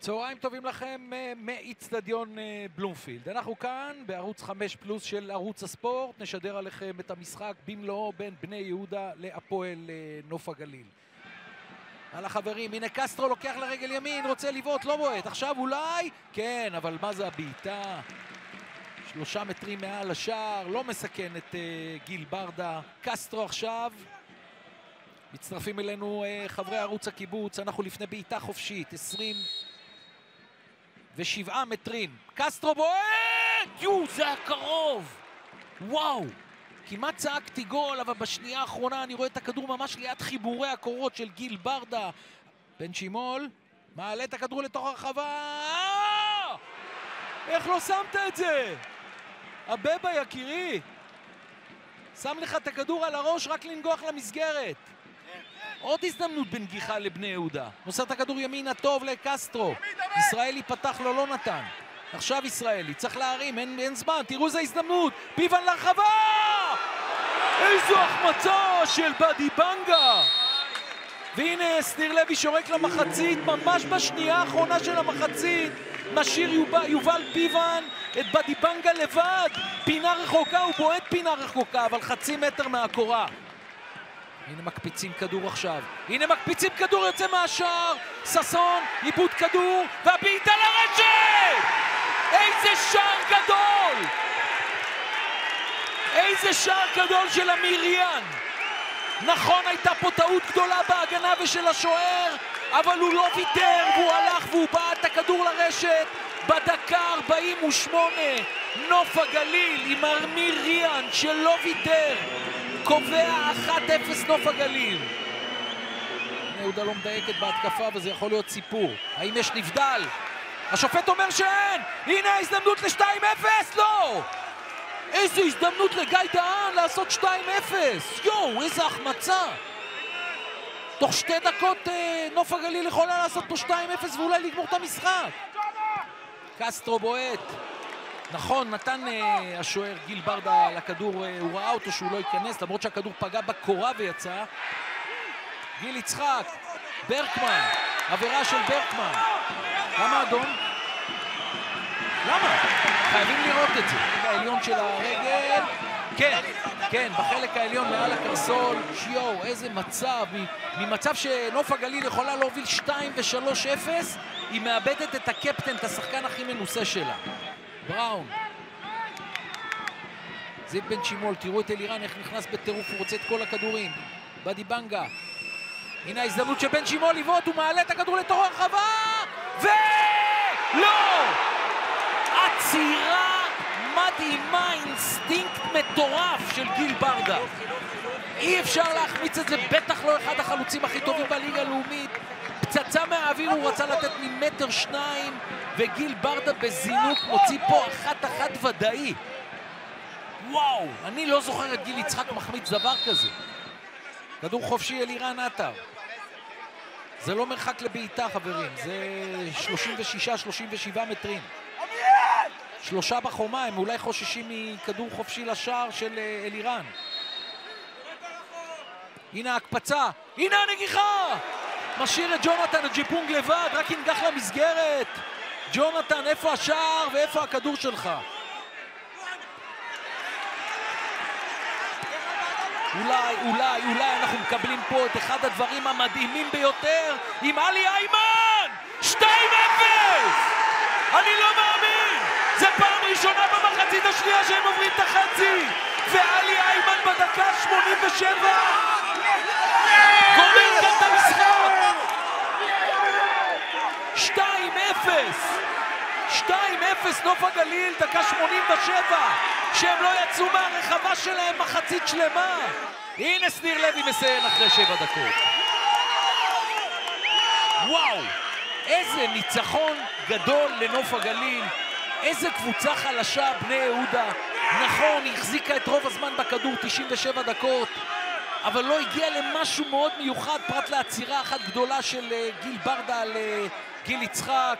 צהריים טובים לכם אה, מאיצטדיון אה, בלומפילד. אנחנו כאן בערוץ 5 פלוס של ערוץ הספורט, נשדר עליכם את המשחק במלואו בין בני יהודה להפועל אה, נוף הגליל. על החברים, הנה קסטרו לוקח לרגל ימין, רוצה לבעוט, לא בועט, עכשיו אולי, כן, אבל מה זה הבעיטה? שלושה מטרים מעל השער, לא מסכן את גיל ברדה. קסטרו עכשיו, מצטרפים אלינו חברי ערוץ הקיבוץ, אנחנו לפני בעיטה חופשית, 20 ושבעה מטרים. קסטרו בועט! יואו, זה היה קרוב! וואו! כמעט צעקתי גול, אבל בשנייה האחרונה אני רואה את הכדור ממש ליד חיבורי הקורות של גיל ברדה. בן שימול מעלה את הכדור לתוך הרחבה. איך לא שמת את זה? הבבה יקירי! שם לך את הכדור על הראש רק לנגוח למסגרת. עוד הזדמנות בנגיחה לבני יהודה. מוסר את הכדור ימינה טוב לקסטרו. ישראלי פתח לו, לא נתן. עכשיו ישראלי, צריך להרים, אין, אין זמן, תראו איזה הזדמנות! פיוון לרחבה! איזו החמצה של באדי בנגה! והנה שניר לוי שורק למחצית, ממש בשנייה האחרונה של המחצית משאיר יובל, יובל פיוון את באדי בנגה לבד! פינה רחוקה, הוא בועט פינה רחוקה, אבל חצי מטר מהקורה. הנה מקפיצים כדור עכשיו. הנה מקפיצים כדור, יוצא מהשער. ששון, עיבוד כדור, והבעיטה לרשת! איזה שער גדול! איזה שער גדול של אמיר ריאן! נכון, הייתה פה טעות גדולה בהגנה ושל השוער, אבל הוא לא ויתר, והוא הלך והוא בעט את הכדור לרשת בדקה 48. נוף הגליל עם אמיר ריאן שלא ויתר. קובע 1-0 נוף הגליל. יהודה לא מדייקת בהתקפה וזה יכול להיות סיפור. האם יש נבדל? השופט אומר שאין! הנה ההזדמנות ל-2-0! לא! איזו הזדמנות לגיא דהן לעשות 2-0! יואו, איזה החמצה! תוך שתי דקות אה, נוף הגליל יכולה לעשות פה 2-0 ואולי לגמור את המשחק. קסטרו בועט. נכון, נתן אה, השוער גיל ברדה לכדור, אה, הוא ראה אותו שהוא לא ייכנס, למרות שהכדור פגע בקורה ויצא. גיל יצחק, ברקמן, עבירה של ברקמן. למה אדום? למה? חייבים לראות את זה. העליון של הרגל. כן, כן, בחלק העליון מעל הקרסול. שיואו, איזה מצב. ממצב שנוף הגליל יכולה להוביל 2 ו-3-0, היא מאבדת את הקפטן, את השחקן הכי מנוסה שלה. בראון. זיו בן שימול, תראו את אלירן איך נכנס בטירוף, הוא רוצה את כל הכדורים. באדי בנגה. הנה ההזדמנות של בן שימול לבעוט, הוא מעלה את הכדור לתוך הרחבה! מטורף של גיל ברדה. אי אפשר להחמיץ את זה, בטח לא אחד החלוצים הכי טובים בליגה הלאומית. פצצה מהאוויר הוא רצה לתת ממטר שניים, וגיל ברדה בזינוק מוציא פה אחת-אחת ודאי. וואו, אני לא זוכר את גיל יצחק מחמיץ דבר כזה. כדור חופשי אלירן עטר. זה לא מרחק לבעיטה, חברים, זה 36-37 מטרים. שלושה בחומה, הם אולי חוששים מכדור חופשי לשער של אה, אלירן. הנה ההקפצה, הנה הנגיחה! משאיר את ג'ונתן, ג'יפונג לבד, רק ינגח למסגרת. ג'ונתן, איפה השער ואיפה הכדור שלך? אולי, אולי, אולי אנחנו מקבלים פה את אחד הדברים המדהימים ביותר עם עלי איימן! 2-0! אני לא מאמין! זה פעם ראשונה במחצית השנייה שהם עוברים את החצי! ועלי איימן בדקה 87 גומר כאן את המשחק! 2-0! 2-0 נוף הגליל, דקה 87, שהם לא יצאו מהרחבה שלהם מחצית שלמה. הנה שניר לוי מסיים אחרי שבע דקות. וואו, איזה ניצחון גדול לנוף הגליל. איזה קבוצה חלשה, בני יהודה. נכון, היא החזיקה את רוב הזמן בכדור, 97 דקות, אבל לא הגיעה למשהו מאוד מיוחד, פרט לעצירה אחת גדולה של אה, גיל ברדה על אה, גיל יצחק.